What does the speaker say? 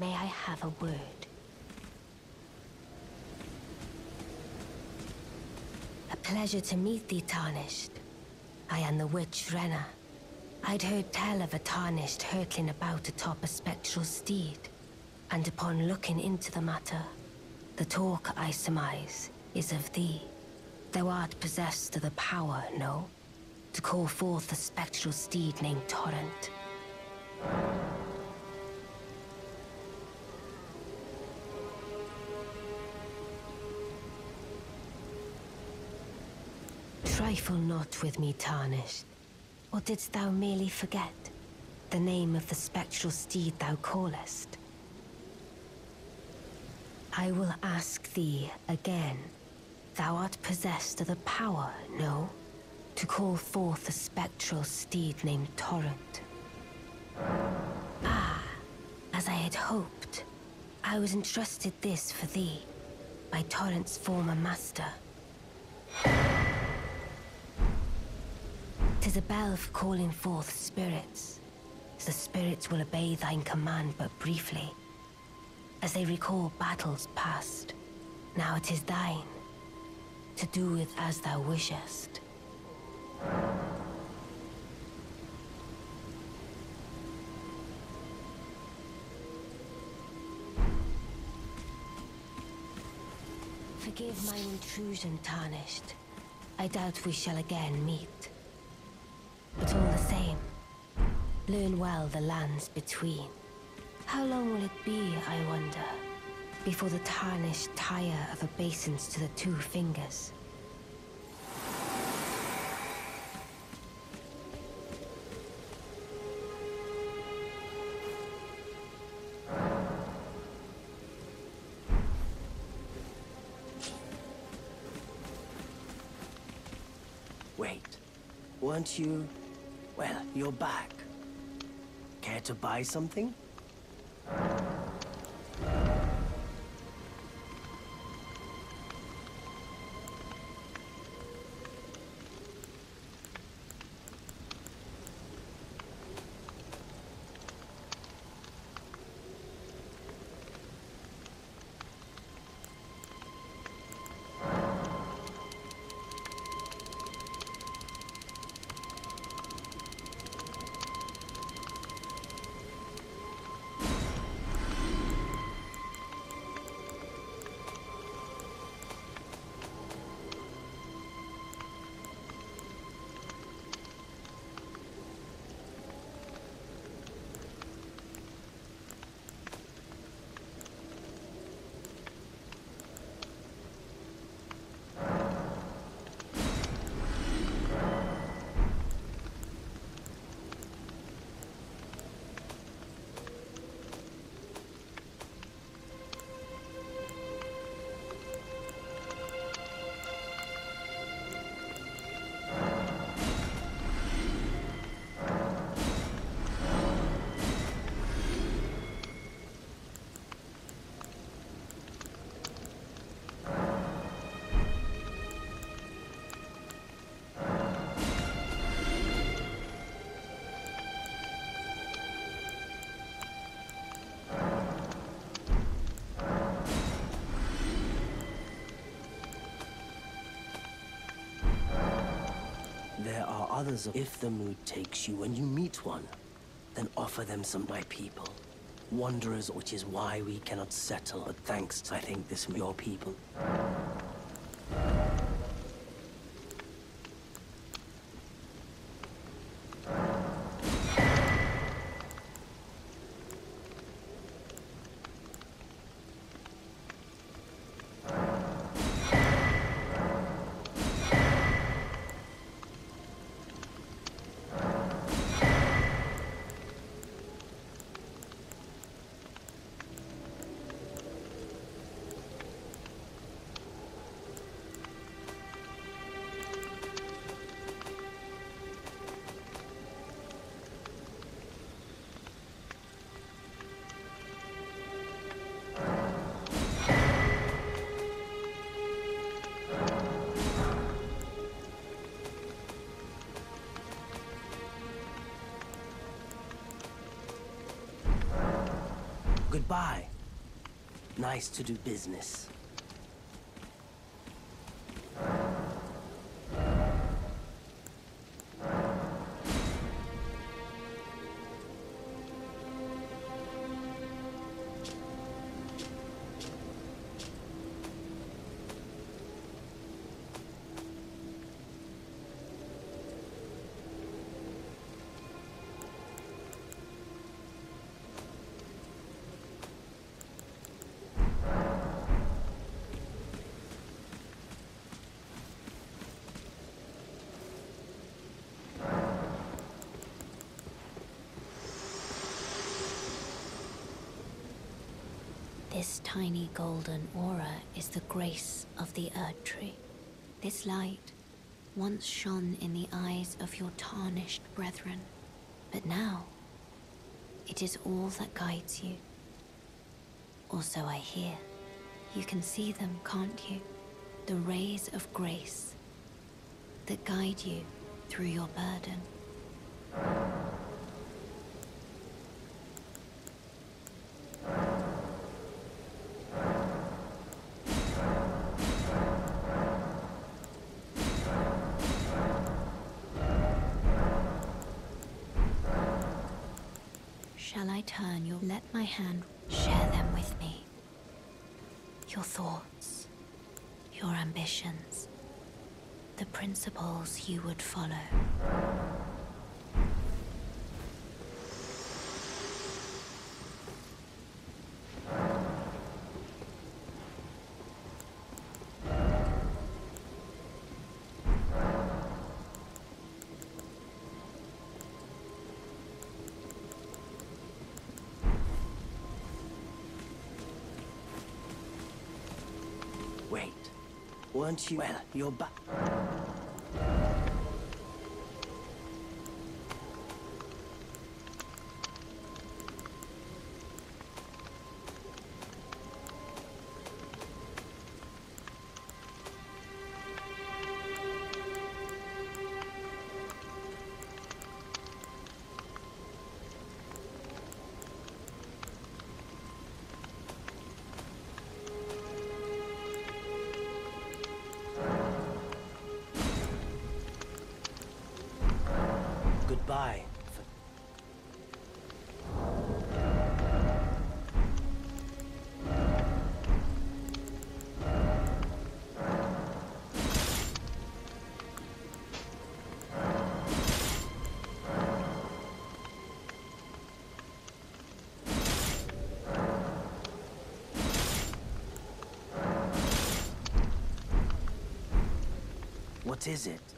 May I have a word? A pleasure to meet thee, Tarnished. I am the witch Renna. I'd heard tell of a Tarnished hurtling about atop a spectral steed, and upon looking into the matter, the talk, I surmise, is of thee. Thou art possessed of the power, no? To call forth a spectral steed named Torrent. Trifle not with me, Tarnished. Or didst thou merely forget the name of the spectral steed thou callest? I will ask thee again. Thou art possessed of the power, no? To call forth a spectral steed named Torrent. Ah, as I had hoped. I was entrusted this for thee, by Torrent's former master. Tis a bell for calling forth spirits. The spirits will obey thine command but briefly, as they recall battles past. Now it is thine, to do with as thou wishest. Forgive my intrusion, Tarnished. I doubt we shall again meet. But all the same, learn well the lands between. How long will it be, I wonder, before the tarnished tire of obeisance to the two fingers? Wait, weren't you... You're back. Care to buy something? Others. If the mood takes you when you meet one, then offer them some my people. Wanderers, which is why we cannot settle. But thanks, I think this your people. Goodbye. Nice to do business. This tiny golden aura is the grace of the Erd Tree. This light once shone in the eyes of your tarnished brethren, but now it is all that guides you. Also, I hear. You can see them, can't you? The rays of grace that guide you through your burden. Shall I turn your... Let my hand share them with me. Your thoughts, your ambitions, the principles you would follow. Weren't you... Well, you're back. Goodbye. What is it?